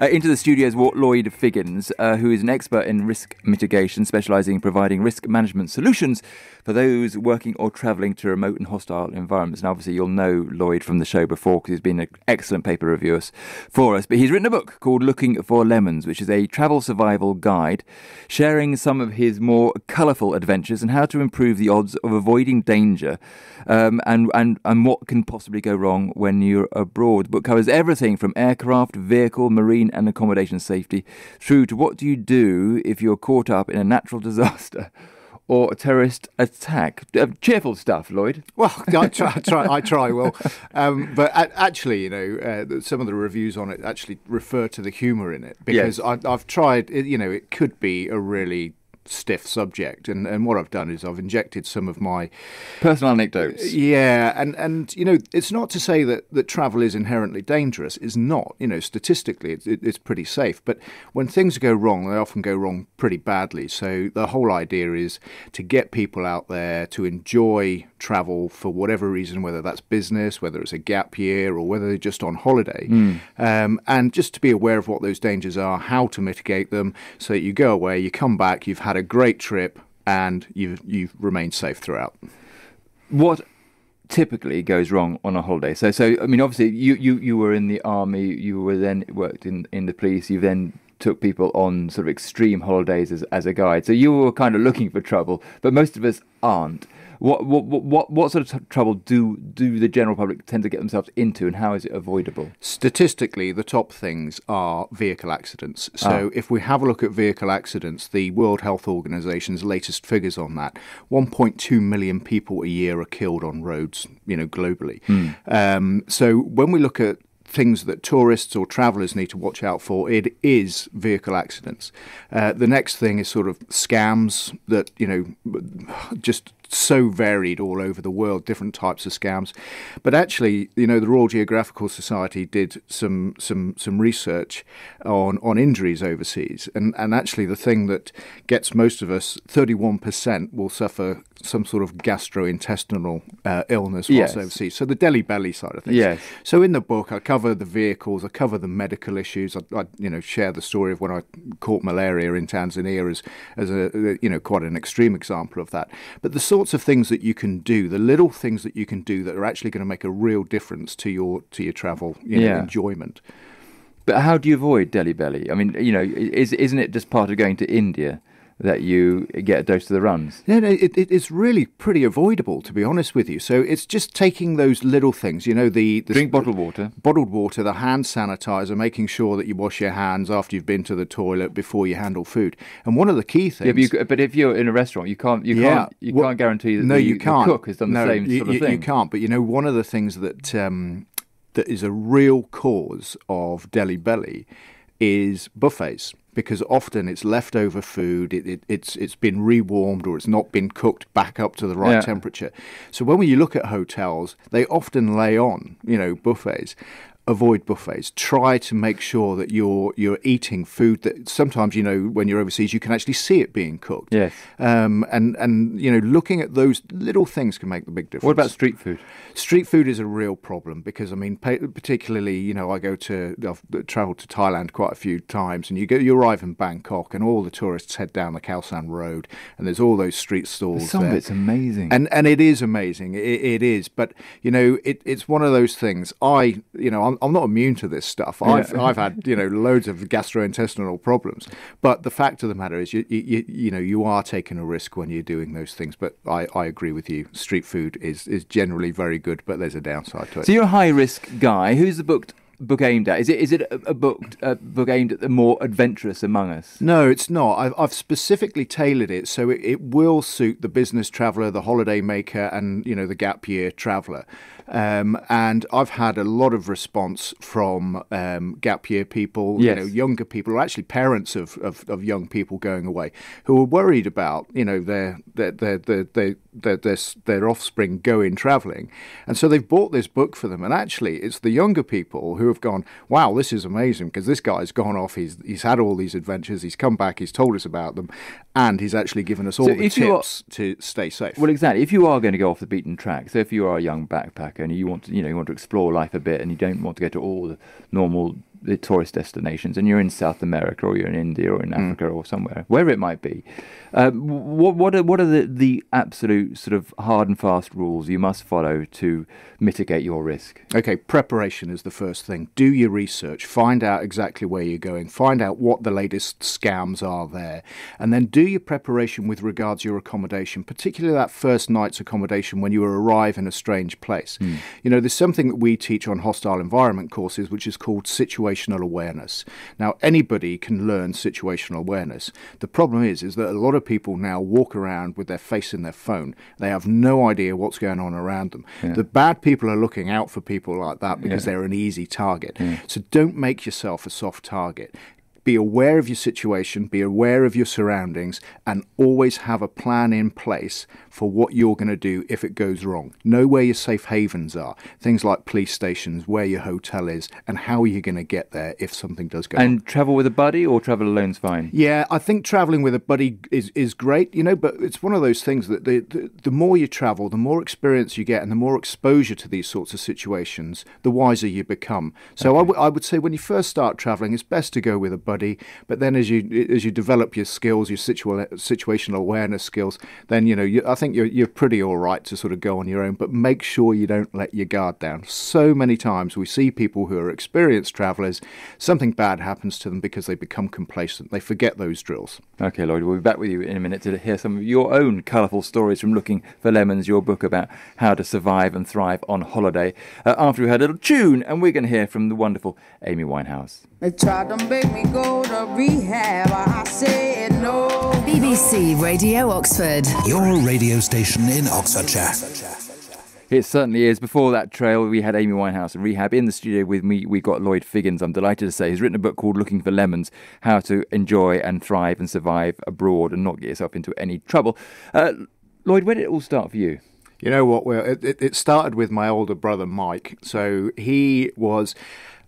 Uh, into the studio is Lloyd Figgins, uh, who is an expert in risk mitigation, specialising in providing risk management solutions for those working or travelling to remote and hostile environments. And obviously, you'll know Lloyd from the show before because he's been an excellent paper reviewer for us. But he's written a book called Looking for Lemons, which is a travel survival guide, sharing some of his more colourful adventures and how to improve the odds of avoiding danger um, and, and, and what can possibly go wrong when you're abroad. The book covers everything from aircraft, vehicle, marine, and accommodation safety through to what do you do if you're caught up in a natural disaster or a terrorist attack. Uh, cheerful stuff, Lloyd. Well, I try, I try, I try well. Um, but actually, you know, uh, some of the reviews on it actually refer to the humour in it because yes. I, I've tried, you know, it could be a really stiff subject and and what I've done is I've injected some of my personal anecdotes. Yeah and and you know it's not to say that that travel is inherently dangerous. It's not. You know statistically it's, it's pretty safe. But when things go wrong they often go wrong pretty badly. So the whole idea is to get people out there to enjoy travel for whatever reason whether that's business whether it's a gap year or whether they're just on holiday mm. um, and just to be aware of what those dangers are how to mitigate them so that you go away you come back you've had a great trip and you've you've remained safe throughout. What typically goes wrong on a holiday? So so I mean obviously you, you, you were in the army, you were then worked in, in the police, you then took people on sort of extreme holidays as, as a guide. So you were kind of looking for trouble, but most of us aren't. What what what what sort of t- trouble do do the general public tend to get themselves into, and how is it avoidable? Statistically, the top things are vehicle accidents. So, ah. if we have a look at vehicle accidents, the World Health Organization's latest figures on that: 1.2 million people a year are killed on roads, you know, globally. Mm. Um, so, when we look at things that tourists or travellers need to watch out for, it is vehicle accidents. Uh, the next thing is sort of scams that, you know, just so varied all over the world, different types of scams. But actually, you know, the Royal Geographical Society did some some some research on on injuries overseas, and and actually the thing that gets most of us, thirty one percent will suffer some sort of gastrointestinal uh, illness whilst yes. overseas. So the Delhi belly side of things. Yes. So in the book, I cover the vehicles, I cover the medical issues. I, I you know share the story of when I caught malaria in Tanzania as as a you know quite an extreme example of that. But the sorts of things that you can do, the little things that you can do that are actually going to make a real difference to your to your travel you know, yeah. enjoyment. But how do you avoid Delhi belly? I mean, you know, is isn't it just part of going to India? That you get a dose of the runs. Yeah, no, it, it, it's really pretty avoidable, to be honest with you. So it's just taking those little things, you know, the, the drink bottled water, bottled water, the hand sanitizer, making sure that you wash your hands after you've been to the toilet before you handle food. And one of the key things. Yeah, but, you, but if you're in a restaurant, you can't, you yeah, can't, you well, can't guarantee that no, the, you can't. cook has done no, the same you, sort of thing. You can't. But you know, one of the things that um, that is a real cause of Delhi belly is buffets because often it's leftover food, it, it, it's it's been rewarmed or it's not been cooked back up to the right yeah. temperature. So when you look at hotels, they often lay on, you know, buffets, avoid buffets. Try to make sure that you're you're eating food that sometimes you know when you're overseas you can actually see it being cooked. Yes. Um, and and you know looking at those little things can make the big difference. What about street food? Street food is a real problem because I mean particularly you know I go to I've travelled to Thailand quite a few times and you go you arrive in Bangkok and all the tourists head down the Khao San Road and there's all those street stalls. Some there. of it's amazing. And and it is amazing. It, it is. But you know it, it's one of those things. I you know I'm I'm, I'm not immune to this stuff. I've yeah. I've had you know loads of gastrointestinal problems, but the fact of the matter is you, you you know you are taking a risk when you're doing those things. But I, I agree with you. Street food is is generally very good, but there's a downside to it. So you're a high risk guy. Who's the book book aimed at? Is it is it a, a book a book aimed at the more adventurous among us? No, it's not. I've, I've specifically tailored it so it, it will suit the business traveller, the holiday maker, and you know the gap year traveller. Um, and I've had a lot of response from um, gap year people, yes. you know, younger people, or actually parents of, of, of, young people going away, who are worried about, you know, their their their their their, their, their, their offspring going travelling, and so they've bought this book for them. And actually, it's the younger people who have gone, "Wow, this is amazing!" Because this guy's gone off, he's he's had all these adventures, he's come back, he's told us about them, and he's actually given us all so the tips are, to stay safe. Well, exactly. If you are going to go off the beaten track, so if you are a young backpacker and you want to, you know, you want to explore life a bit, and you don't want to go to all the normal the tourist destinations, and you're in South America or you're in India or in Mm. Africa or somewhere, wherever it might be. Um, what what are what are the, the absolute sort of hard and fast rules you must follow to mitigate your risk? Okay, preparation is the first thing. Do your research, find out exactly where you're going, find out what the latest scams are there, and then do your preparation with regards to your accommodation, particularly that first night's accommodation when you arrive in a strange place. You know, there's something that we teach on hostile environment courses which is called situational awareness. Now, anybody can learn situational awareness. The problem is is that a lot of people now walk around with their face in their phone. They have no idea what's going on around them. The bad people are looking out for people like that because they're an easy target. So don't make yourself a soft target. Be aware of your situation, be aware of your surroundings, and always have a plan in place for what you're going to do if it goes wrong. Know where your safe havens are, things like police stations, where your hotel is, and how you're going to get there if something does go wrong. And travel with a buddy or travel alone's fine. Yeah, I think traveling with a buddy is, is great, you know, but it's one of those things that the, the, the more you travel, the more experience you get and the more exposure to these sorts of situations, the wiser you become. So I, w- I would say when you first start traveling, it's best to go with a buddy, but then as you as you develop your skills, your situa- situational awareness skills, then, you know, you, I think you're, you're pretty all right to sort of go on your own, but make sure you don't let your guard down. So many times we see people who are experienced travelers, something bad happens to them because they become complacent. They forget those drills. Okay, Lloyd, we'll be back with you in a minute to hear some of your own colourful stories from Looking for Lemons, your book about how to survive and thrive on holiday. Uh, after we heard a little tune, and we're going to hear from the wonderful Amy Winehouse. They tried to make me go to rehab. I said no. BBC Radio Oxford. Your radio station in Oxfordshire. It certainly is. Before that trail, we had Amy Winehouse and Rehab in the studio with me. We got Lloyd Figgins. I'm delighted to say he's written a book called Looking for Lemons: How to Enjoy and Thrive and Survive Abroad and Not Get Yourself into Any Trouble. Uh, Lloyd, where did it all start for you? You know what? Well, it, it, it started with my older brother Mike. So he was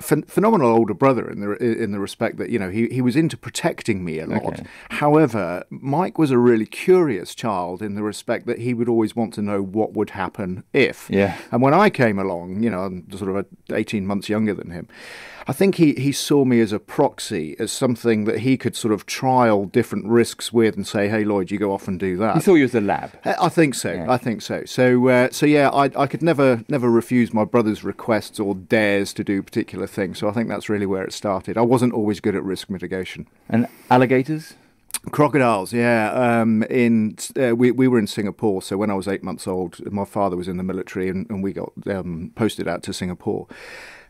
phen- phenomenal older brother in the in the respect that you know he, he was into protecting me a lot. Okay. However, Mike was a really curious child in the respect that he would always want to know what would happen if. Yeah. And when I came along, you know, I'm sort of a, 18 months younger than him. I think he, he saw me as a proxy, as something that he could sort of trial different risks with and say, hey, Lloyd, you go off and do that. He saw you as a lab. I I think so. I think so. So, uh, so yeah, I, I could never, never refuse my brother's requests or dares to do particular things. So I think that's really where it started. I wasn't always good at risk mitigation. And alligators? Crocodiles, yeah. Um, in uh, we we were in Singapore, so when I was eight months old, my father was in the military, and, and we got um, posted out to Singapore.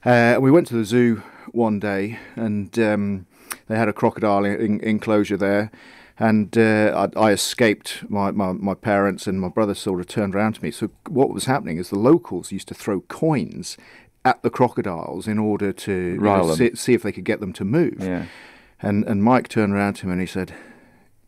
Uh, we went to the zoo one day, and um, they had a crocodile in, enclosure there. And uh, I, I escaped. My, my, my parents and my brother sort of turned around to me. So what was happening is the locals used to throw coins at the crocodiles in order to you know, see, see if they could get them to move. Yeah. And and Mike turned around to him and he said,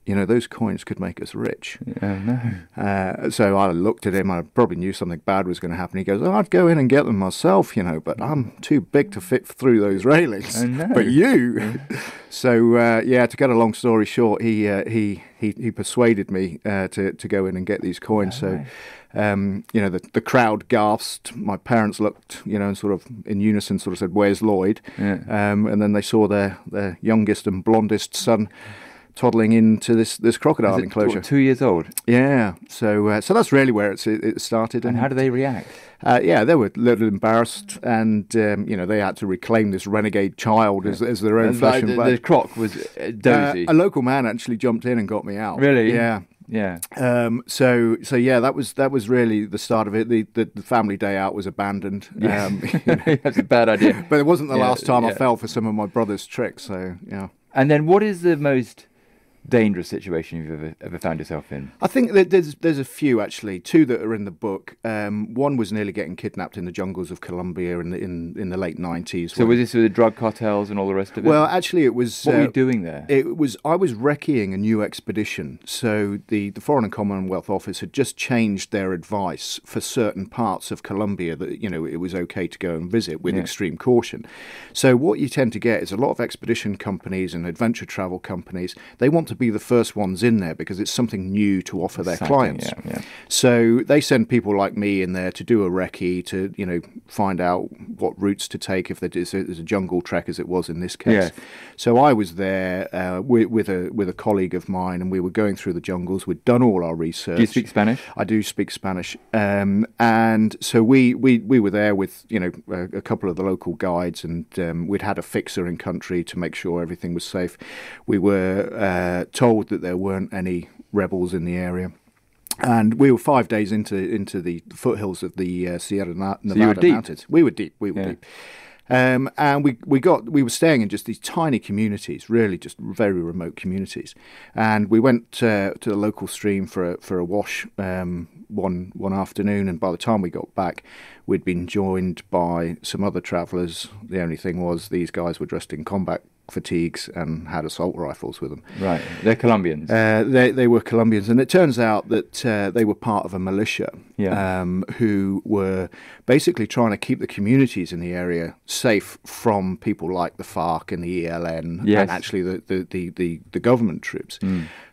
"You know, those coins could make us rich." Oh, no. Uh, so I looked at him. I probably knew something bad was going to happen. He goes, oh, "I'd go in and get them myself, you know, but I'm too big to fit through those railings." Oh, no. But you. so uh, yeah, to get a long story short, he uh, he he he persuaded me uh, to to go in and get these coins. so. Um, you know, the, the crowd gasped. My parents looked, you know, and sort of in unison, sort of said, "Where's Lloyd?" Yeah. Um, and then they saw their, their youngest and blondest son toddling into this, this crocodile enclosure. two years old. Yeah, so uh, so that's really where it's, it, it started. And how do they react? uh, yeah, they were a little embarrassed, and um, you know they had to reclaim this renegade child as, as their own And flesh and the, blood. the croc was uh, Uh, a local man actually jumped in and got me out. Really? Yeah. yeah. Um, so so yeah, that was that was really the start of it. The the, the family day out was abandoned. Um, That's a bad idea. but it wasn't the Yeah, last time I yeah. fell for some of my brother's tricks. So yeah. And then, what is the most dangerous situation you've ever ever found yourself in? I think that there's there's a few actually, two that are in the book. Um, one was nearly getting kidnapped in the jungles of Colombia in the in, in the late nineties. So was this with the drug cartels and all the rest of it? well, actually, it was. what were uh, you doing there? It was I was recceing a new expedition. So the, the Foreign and Commonwealth Office had just changed their advice for certain parts of Colombia that you know it was okay to go and visit with Yeah. extreme caution. So what you tend to get is a lot of expedition companies and adventure travel companies. They want to be the first ones in there because it's something new to offer their clients. yeah, yeah. So they send people like me in there to do a recce to you know find out what routes to take if there's a, there's a jungle trek as it was in this case. Yes. So I was there uh, with, with a with a colleague of mine, and we were going through the jungles. We'd done all our research. Do you speak Spanish? I do speak Spanish, um, and so we, we, we were there with you know a, a couple of the local guides, and um, we'd had a fixer in country to make sure everything was safe. We were uh, told that there weren't any rebels in the area. And we were five days into into the foothills of the uh, Sierra Na- you were Nevada deep? mountains. We were deep. We were Yeah. deep. Um, and we, we got we were staying in just these tiny communities, really just very remote communities. And we went uh, to the local stream for a, for a wash um, one one afternoon. And by the time we got back, we'd been joined by some other travellers. The only thing was these guys were dressed in combat fatigues and had assault rifles with them. Right. They're Colombians. Uh, they they were Colombians, and it turns out that uh, they were part of a militia Yeah. um, who were basically trying to keep the communities in the area safe from people like the FARC and the ELN, Yes. and actually the the, the, the, the government troops.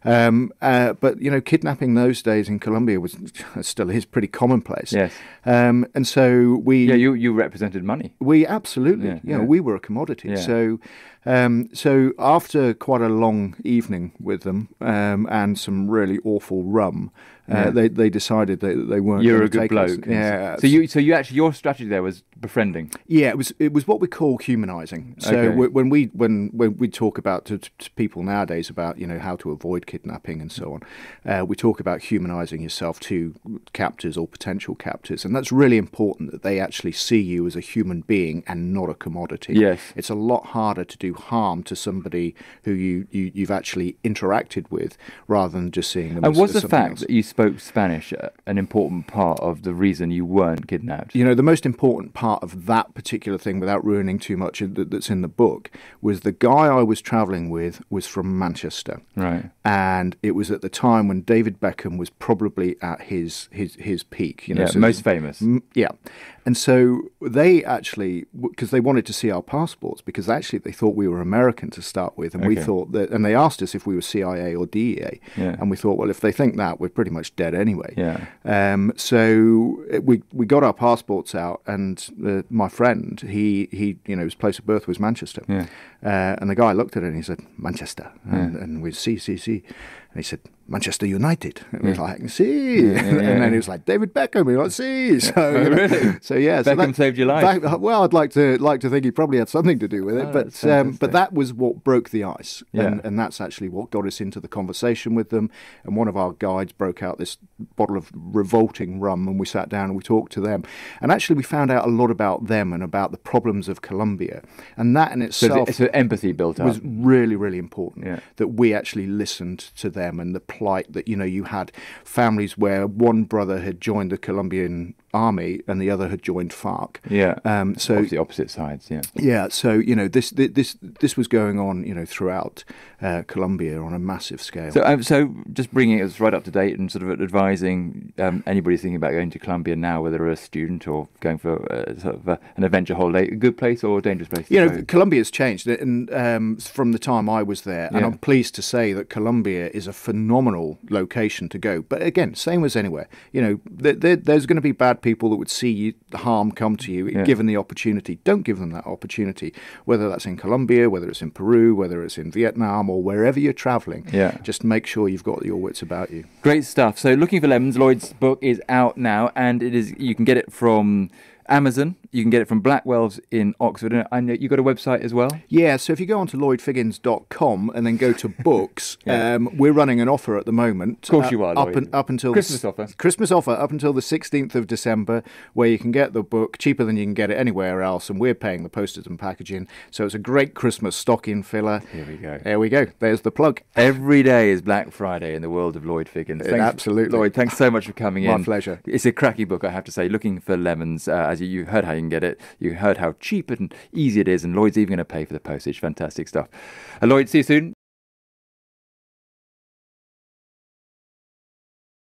Um, uh, but you know, kidnapping those days in Colombia was still is pretty commonplace. Yes. Um, and so we yeah, you, you represented money. we absolutely, Yeah, you know, yeah. we were a commodity. Yeah. So, um, so after quite a long evening with them um, and some really awful rum, Yeah. they they decided that they weren't. You're a good take us. bloke. Yeah. So you so you actually your strategy there was befriending. Yeah, it was it was what we call humanizing. So Okay. when we when when we talk about to, to people nowadays about you know how to avoid kidnapping and so on, uh, we talk about humanizing yourself to captors or potential captors, and that's really important that they actually see you as a human being and not a commodity. Yes. it's a lot harder to do harm to somebody who you, you you've actually interacted with rather than just seeing them. And as, was as the fact else. that you spoke Spanish uh, an important part of the reason you weren't kidnapped? You know, the most important part of that particular thing, without ruining too much that's in the book, was the guy I was travelling with was from Manchester. Right. And it was at the time when David Beckham was probably at his his, his peak. You know, Yeah, so- most famous. Mm, yeah. And so they actually, because they wanted to see our passports, because actually they thought we were American to start with, and we thought that, and they asked us if we were CIA or DEA, Yeah. and we thought, well, if they think that, we're pretty much dead anyway. Yeah. Um, so we we got our passports out, and uh, my friend, he he, you know, his place of birth was Manchester, Yeah. uh, and the guy looked at it and he said Manchester, and, and we see see see, and he said Manchester United, and we were like see, yeah, and yeah. then he was like David Beckham, we were like see, so Oh, really? so yeah, so Beckham saved your life. well, I'd like to like to think he probably had something to do with it, Oh, but um, but that was what broke the ice, Yeah. and, and that's actually what got us into the conversation with them. And one of our guides broke out this bottle of revolting rum, and we sat down and we talked to them. And actually, we found out a lot about them and about the problems of Colombia, and that in itself. So, the, so empathy built up. was really, really important. Yeah. That we actually listened to them and the plight that you know you had families where one brother had joined the Colombian army and the other had joined FARC. yeah. Um, so the opposite sides. Yeah. yeah, so you know this this this was going on you know throughout uh, Colombia on a massive scale. So, um, so just bringing us right up to date and sort of advising um, anybody thinking about going to Colombia now, whether they're a student or going for uh, sort of uh, an adventure holiday, a good place or a dangerous place? you know, Colombia's changed, and um, from the time I was there, and Yeah. I'm pleased to say that Colombia is a phenomenal location to go. But again, same as anywhere. You know, there, there, there's going to be bad people that would see you, harm come to you, Yeah. given the opportunity. Don't give them that opportunity. Whether that's in Colombia, whether it's in Peru, whether it's in Vietnam, or wherever you're travelling. Yeah. Just make sure you've got your wits about you. Great stuff. So, looking for lemons, Lloyd's book is out now, and it is you can get it from Amazon. You can get it from Blackwell's in Oxford, and- and you got a website as well. Yeah, so if you go on to lloydfiggins.com and then go to books, Yeah. um, we're running an offer at the moment. Of course you are, Up, and, up until Christmas the, offer. Christmas offer up until the 16th of December, where you can get the book cheaper than you can get it anywhere else, and we're paying the postage and packaging. So it's a great Christmas stocking filler. Here we go. There we go. There's the plug. Every day is Black Friday in the world of Lloyd Figgins. Uh, absolutely. Lloyd. Thanks so much for coming My in. pleasure. It's a cracking book, I have to say. Looking for lemons, uh, as you, you heard how you can get it, you heard how cheap and easy it is, and Lloyd's even going to pay for the postage. Fantastic stuff. Uh, Lloyd, see you soon.